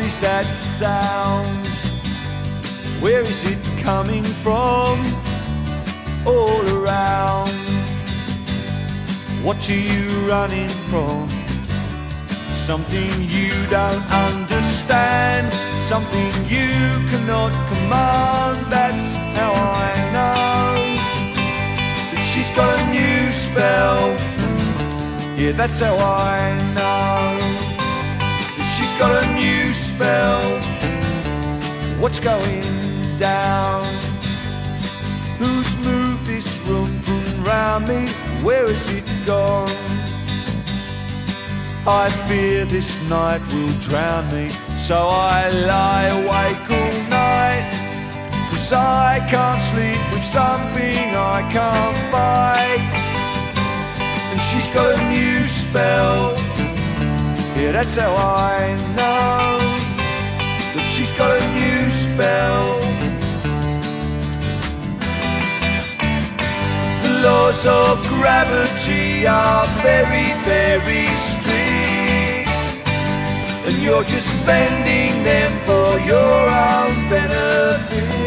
is that sound? Where is it coming from? All around. What are you running from? Something you don't understand, something you cannot command. That's how I know that she's got a new spell. Yeah, that's how I know What's going down? Who's moved this room from round me? Where has it gone? I fear this night will drown me, so I lie awake all night. Cause I can't sleep with something I can't fight. And she's got a new spell. Yeah, that's how I know she's got a new spell. The laws of gravity are very, very strict. And you're just bending them for your own benefit.